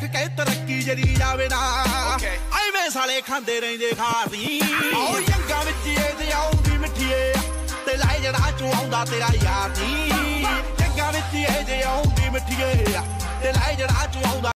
ਦੇਖ ਕੇ ਤਰੱਕੀ ਜਰੀ ਜਾਵੇ ਨਾ। ਐਵੇਂ ਸਾਲੇ ਖਾਂਦੇ ਰਹਿੰਦੇ ਖਾਦੀ ਆਓ ਯੰਗਾ ਵਿੱਚ ਇਹਦੇ ਆਉਂਦੀ ਮਿੱਠੀਏ ਤੇ ਲੈ ਜਿਹੜਾ ਤੂੰ ਆਉਂਦਾ ਤੇਰਾ ਯਾਰ ਦੀ ਯੰਗਾ ਵਿੱਚ ਇਹਦੇ ਆਉਂਦੀ ਮਿੱਠੀਏ ਤੇ ਲੈ ਜਿਹੜਾ ਤੂੰ ਆਉਂਦਾ